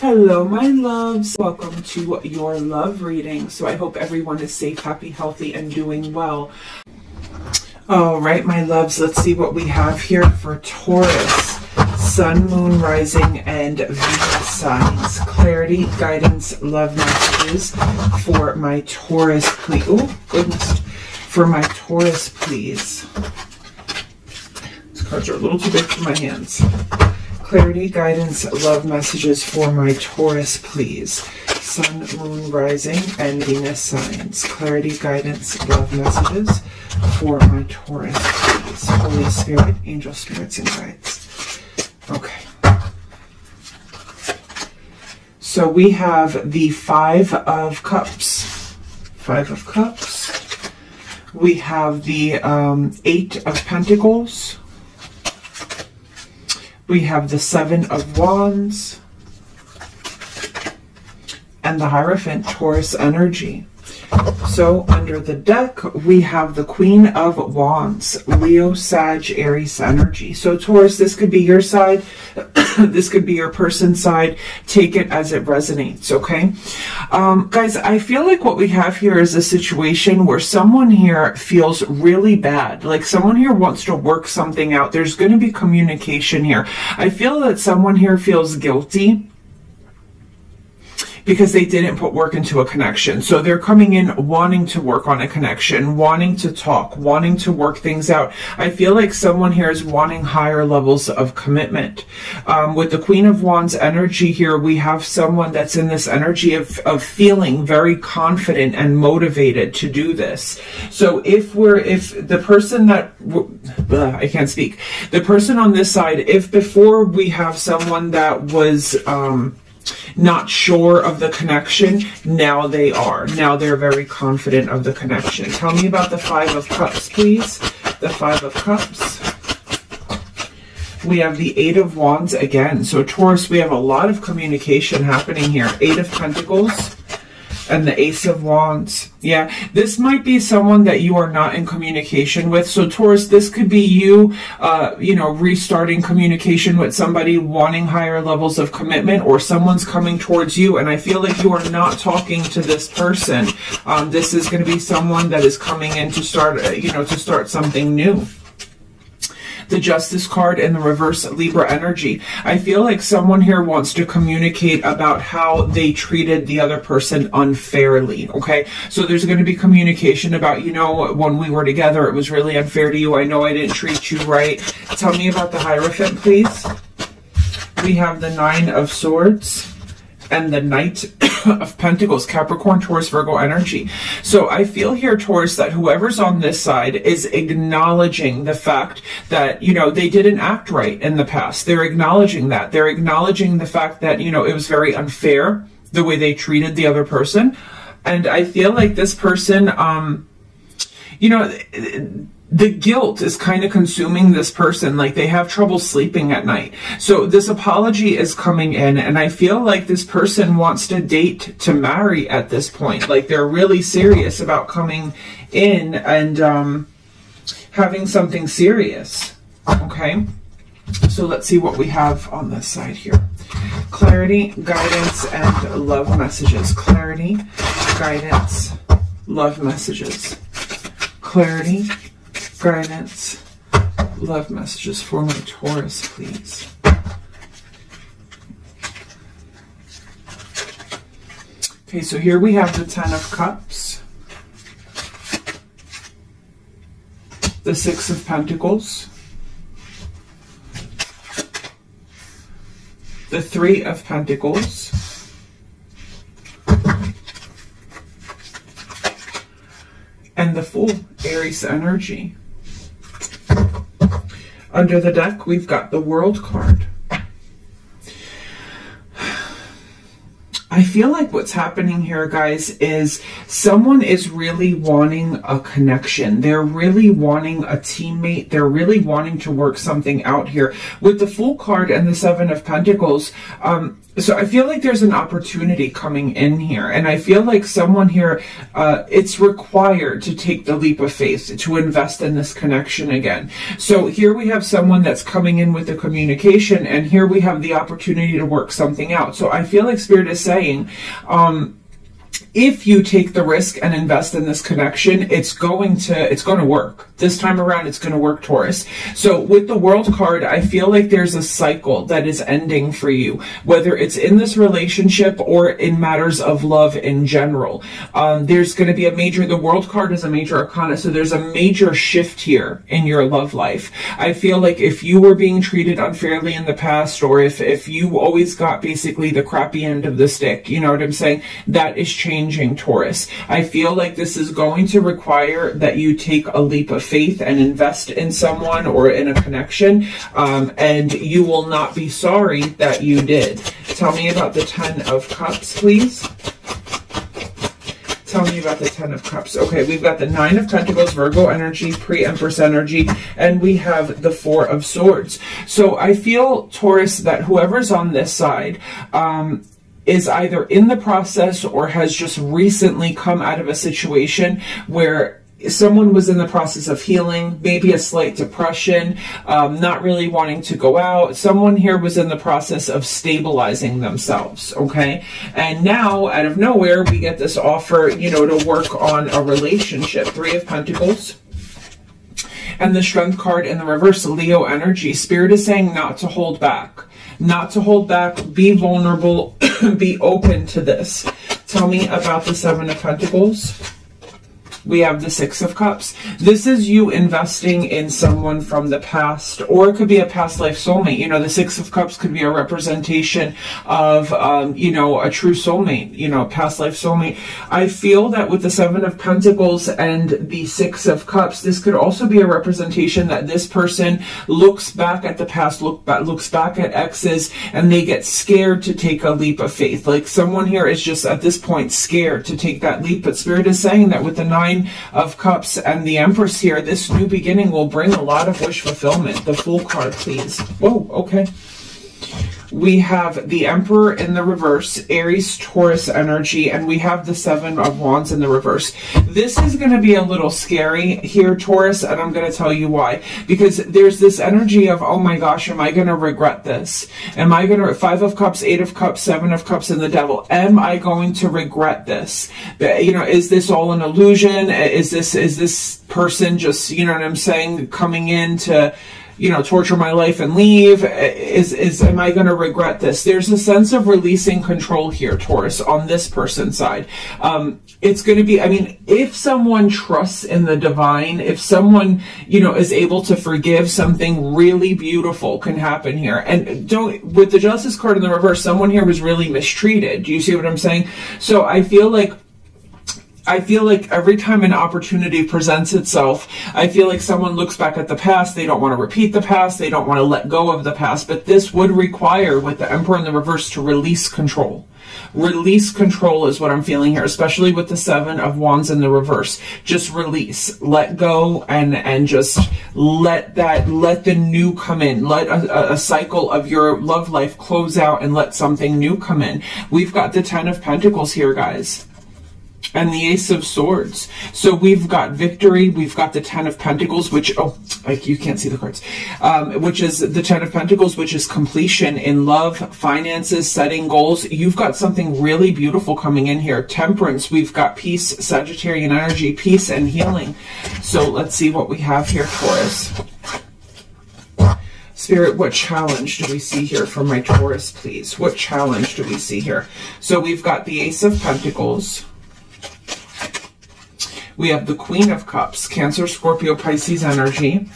Hello, my loves. Welcome to your love reading. So I hope everyone is safe, happy, healthy, and doing well. All right, my loves, let's see what we have here for Taurus. Sun, Moon, Rising, and Venus signs. Clarity, guidance, love messages for my Taurus, please. Oh, goodness. For my Taurus, please. These cards are a little too big for my hands. Clarity, guidance, love messages for my Taurus, please. Sun, Moon, Rising, and Venus signs. Clarity, guidance, love messages for my Taurus, please. Holy Spirit, angel spirits, and guides. Okay. So we have the Five of Cups. Five of Cups. We have the um, Eight of Pentacles we have the Seven of Wands and the Hierophant Taurus energy. So under the deck, we have the Queen of Wands, Leo, Sag, Aries energy. So Taurus, this could be your side. this could be your person's side. Take it as it resonates, okay? Um, guys, I feel like what we have here is a situation where someone here feels really bad. Like someone here wants to work something out. There's going to be communication here. I feel that someone here feels guilty because they didn't put work into a connection. So they're coming in wanting to work on a connection, wanting to talk, wanting to work things out. I feel like someone here is wanting higher levels of commitment. Um, with the Queen of Wands energy here, we have someone that's in this energy of, of feeling very confident and motivated to do this. So if we're, if the person that, I can't speak, the person on this side, if before we have someone that was, um, not sure of the connection. Now they are. Now they're very confident of the connection. Tell me about the Five of Cups, please. The Five of Cups. We have the Eight of Wands again. So Taurus, we have a lot of communication happening here. Eight of Pentacles and the Ace of Wands. Yeah, this might be someone that you are not in communication with. So Taurus, this could be you, uh, you know, restarting communication with somebody wanting higher levels of commitment or someone's coming towards you. And I feel like you are not talking to this person. Um, this is going to be someone that is coming in to start, uh, you know, to start something new the Justice card and the reverse Libra energy. I feel like someone here wants to communicate about how they treated the other person unfairly, okay? So there's going to be communication about, you know, when we were together, it was really unfair to you. I know I didn't treat you right. Tell me about the Hierophant, please. We have the Nine of Swords and the Knight of Pentacles, Capricorn, Taurus, Virgo energy. So I feel here, Taurus, that whoever's on this side is acknowledging the fact that, you know, they didn't act right in the past. They're acknowledging that. They're acknowledging the fact that, you know, it was very unfair the way they treated the other person. And I feel like this person, um, you know, the guilt is kind of consuming this person. Like they have trouble sleeping at night. So this apology is coming in and I feel like this person wants to date to marry at this point. Like they're really serious about coming in and um, having something serious. Okay. So let's see what we have on this side here. Clarity, guidance, and love messages. Clarity, guidance, love messages. Clarity, guidance, love messages for my Taurus, please. Okay, so here we have the Ten of Cups, the Six of Pentacles, the Three of Pentacles, and the full Aries energy. Under the deck, we've got the World card. I feel like what's happening here, guys, is someone is really wanting a connection. They're really wanting a teammate. They're really wanting to work something out here. With the Fool card and the Seven of Pentacles, um, so I feel like there's an opportunity coming in here, and I feel like someone here, uh, it's required to take the leap of faith to invest in this connection again. So here we have someone that's coming in with the communication, and here we have the opportunity to work something out. So I feel like Spirit is saying, um, if you take the risk and invest in this connection, it's going to it's going to work. This time around it's going to work, Taurus. So with the world card, I feel like there's a cycle that is ending for you, whether it's in this relationship or in matters of love in general. Um, there's going to be a major the world card is a major arcana, so there's a major shift here in your love life. I feel like if you were being treated unfairly in the past or if if you always got basically the crappy end of the stick, you know what I'm saying? That is changing Taurus. I feel like this is going to require that you take a leap of faith and invest in someone or in a connection, um, and you will not be sorry that you did. Tell me about the Ten of Cups, please. Tell me about the Ten of Cups. Okay, we've got the Nine of Pentacles, Virgo energy, pre-Empress energy, and we have the Four of Swords. So I feel, Taurus, that whoever's on this side, um, is either in the process or has just recently come out of a situation where someone was in the process of healing, maybe a slight depression, um, not really wanting to go out. Someone here was in the process of stabilizing themselves, okay? And now, out of nowhere, we get this offer, you know, to work on a relationship. Three of Pentacles. And the Strength card in the reverse, Leo energy. Spirit is saying not to hold back not to hold back, be vulnerable, be open to this. Tell me about the Seven of Pentacles we have the Six of Cups. This is you investing in someone from the past, or it could be a past life soulmate. You know, the Six of Cups could be a representation of, um, you know, a true soulmate, you know, past life soulmate. I feel that with the Seven of Pentacles and the Six of Cups, this could also be a representation that this person looks back at the past, look back, looks back at exes, and they get scared to take a leap of faith. Like someone here is just at this point scared to take that leap, but Spirit is saying that with the nine Nine of Cups and the Empress here, this new beginning will bring a lot of wish fulfillment. The Fool card, please. Whoa, okay we have the Emperor in the reverse, Aries Taurus energy, and we have the Seven of Wands in the reverse. This is going to be a little scary here, Taurus, and I'm going to tell you why. Because there's this energy of, oh my gosh, am I going to regret this? Am I going to, Five of Cups, Eight of Cups, Seven of Cups, and the Devil, am I going to regret this? You know, is this all an illusion? Is this, is this person just, you know what I'm saying, coming in to, you know, torture my life and leave? Is, is, am I going to regret this? There's a sense of releasing control here, Taurus, on this person's side. Um, it's going to be, I mean, if someone trusts in the divine, if someone, you know, is able to forgive, something really beautiful can happen here. And don't, with the justice card in the reverse, someone here was really mistreated. Do you see what I'm saying? So I feel like I feel like every time an opportunity presents itself, I feel like someone looks back at the past. They don't want to repeat the past. They don't want to let go of the past. But this would require, with the Emperor in the reverse, to release control. Release control is what I'm feeling here, especially with the Seven of Wands in the reverse. Just release, let go, and and just let that let the new come in. Let a, a cycle of your love life close out, and let something new come in. We've got the Ten of Pentacles here, guys and the Ace of Swords. So we've got victory. We've got the Ten of Pentacles, which, oh, like you can't see the cards, um, which is the Ten of Pentacles, which is completion in love, finances, setting goals. You've got something really beautiful coming in here. Temperance. We've got peace, Sagittarian energy, peace and healing. So let's see what we have here for us. Spirit, what challenge do we see here for my Taurus, please? What challenge do we see here? So we've got the Ace of Pentacles. We have the Queen of Cups, Cancer, Scorpio, Pisces energy.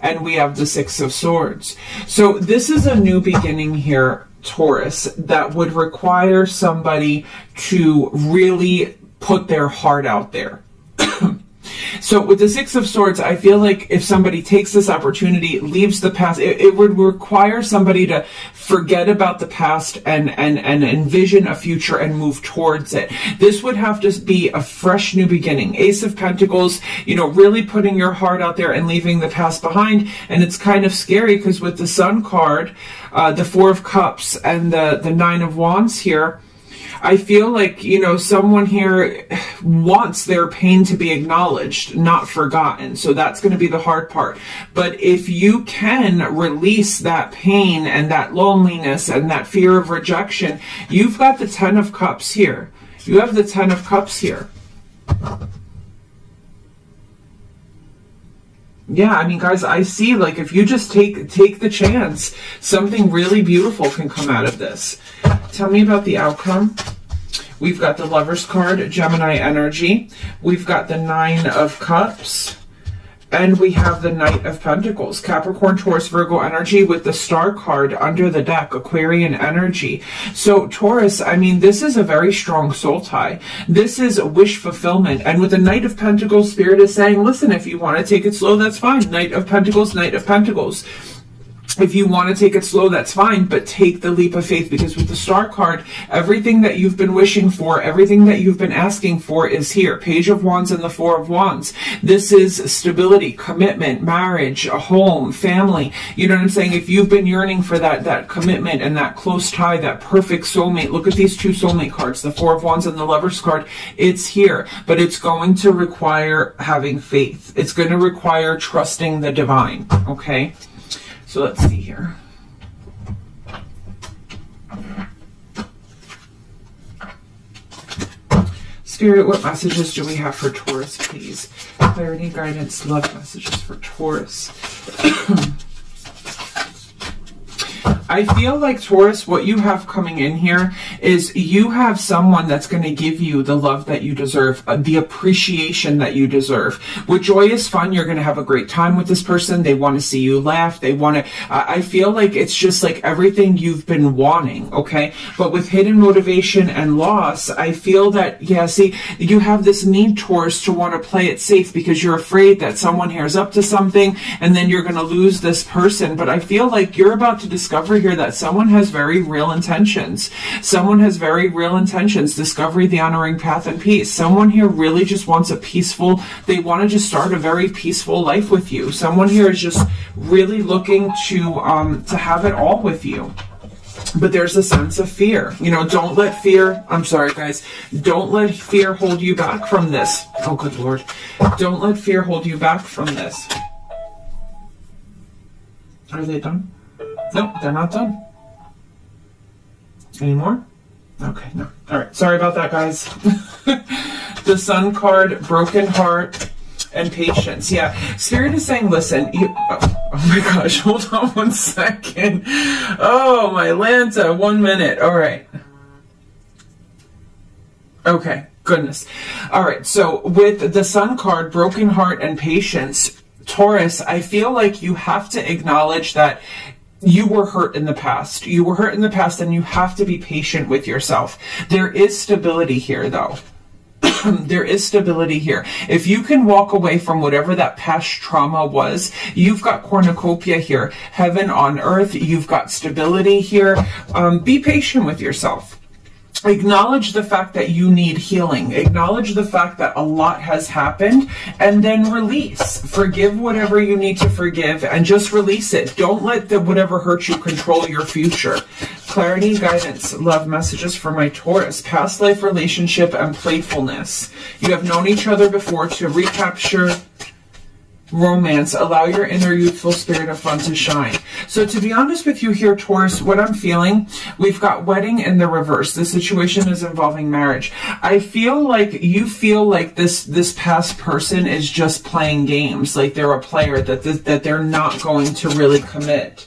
And we have the Six of Swords. So this is a new beginning here, Taurus, that would require somebody to really put their heart out there. So with the Six of Swords, I feel like if somebody takes this opportunity, leaves the past, it, it, would require somebody to forget about the past and, and, and envision a future and move towards it. This would have to be a fresh new beginning. Ace of Pentacles, you know, really putting your heart out there and leaving the past behind. And it's kind of scary because with the Sun card, uh, the Four of Cups and the, the Nine of Wands here, I feel like, you know, someone here wants their pain to be acknowledged, not forgotten. So that's going to be the hard part. But if you can release that pain and that loneliness and that fear of rejection, you've got the Ten of Cups here. You have the Ten of Cups here. Yeah, I mean, guys, I see, like, if you just take take the chance, something really beautiful can come out of this. Tell me about the outcome. We've got the Lover's card, Gemini energy. We've got the Nine of Cups. And we have the Knight of Pentacles, Capricorn, Taurus, Virgo energy with the Star card under the deck, Aquarian energy. So Taurus, I mean, this is a very strong soul tie. This is wish fulfillment. And with the Knight of Pentacles, Spirit is saying, listen, if you want to take it slow, that's fine. Knight of Pentacles, Knight of Pentacles if you want to take it slow, that's fine, but take the leap of faith because with the star card, everything that you've been wishing for, everything that you've been asking for is here. Page of Wands and the Four of Wands. This is stability, commitment, marriage, a home, family. You know what I'm saying? If you've been yearning for that, that commitment and that close tie, that perfect soulmate, look at these two soulmate cards, the Four of Wands and the Lover's card. It's here, but it's going to require having faith. It's going to require trusting the divine, okay? So let's see here. Spirit, what messages do we have for Taurus, please? Clarity, guidance, love messages for Taurus. I feel like Taurus, what you have coming in here is you have someone that's going to give you the love that you deserve, uh, the appreciation that you deserve. With joy is fun, you're going to have a great time with this person. They want to see you laugh. They want to, I feel like it's just like everything you've been wanting. Okay. But with hidden motivation and loss, I feel that, yeah, see, you have this need Taurus to want to play it safe because you're afraid that someone is up to something and then you're going to lose this person. But I feel like you're about to discover here that someone has very real intentions. Someone has very real intentions. Discovery, the honoring path, and peace. Someone here really just wants a peaceful, they want to just start a very peaceful life with you. Someone here is just really looking to, um, to have it all with you but there's a sense of fear. You know, don't let fear, I'm sorry guys, don't let fear hold you back from this. Oh, good Lord. Don't let fear hold you back from this. Are they done? Nope, they're not done. Any more? Okay, no. All right, sorry about that, guys. the Sun card, broken heart, and patience. Yeah, Spirit is saying, listen, you, oh, oh, my gosh, hold on one second. Oh, my Lanta, one minute. All right. Okay, goodness. All right, so with the Sun card, broken heart, and patience, Taurus, I feel like you have to acknowledge that you were hurt in the past. You were hurt in the past and you have to be patient with yourself. There is stability here though. there is stability here. If you can walk away from whatever that past trauma was, you've got cornucopia here. Heaven on earth. You've got stability here. Um, be patient with yourself acknowledge the fact that you need healing. Acknowledge the fact that a lot has happened and then release. Forgive whatever you need to forgive and just release it. Don't let the whatever hurt you control your future. Clarity guidance love messages for my taurus. Past life relationship and playfulness. You have known each other before to recapture romance, allow your inner youthful spirit of fun to shine. So to be honest with you here, Taurus, what I'm feeling, we've got wedding in the reverse. The situation is involving marriage. I feel like you feel like this, this past person is just playing games, like they're a player, that, that they're not going to really commit.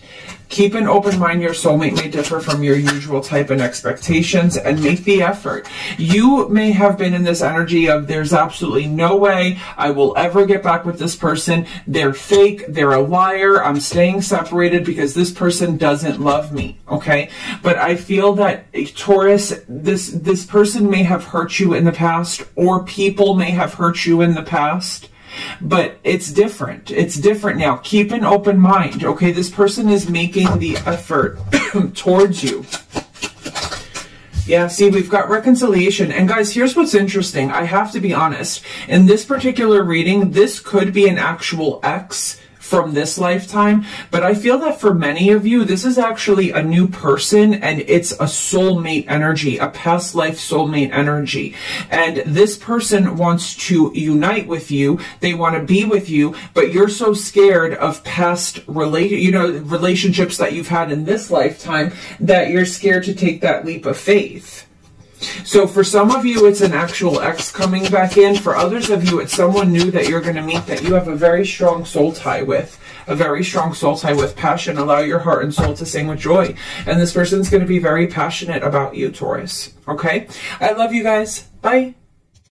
Keep an open mind. Your soulmate may differ from your usual type and expectations and make the effort. You may have been in this energy of there's absolutely no way I will ever get back with this person. They're fake. They're a liar. I'm staying separated because this person doesn't love me. Okay. But I feel that eh, Taurus, this, this person may have hurt you in the past or people may have hurt you in the past but it's different. It's different now. Keep an open mind. Okay, this person is making the effort towards you. Yeah, see, we've got reconciliation. And guys, here's what's interesting. I have to be honest. In this particular reading, this could be an actual ex from this lifetime. But I feel that for many of you, this is actually a new person and it's a soulmate energy, a past life soulmate energy. And this person wants to unite with you. They want to be with you, but you're so scared of past relate, you know, relationships that you've had in this lifetime that you're scared to take that leap of faith. So for some of you, it's an actual ex coming back in. For others of you, it's someone new that you're going to meet that you have a very strong soul tie with. A very strong soul tie with passion. Allow your heart and soul to sing with joy. And this person's going to be very passionate about you, Taurus. Okay? I love you guys. Bye.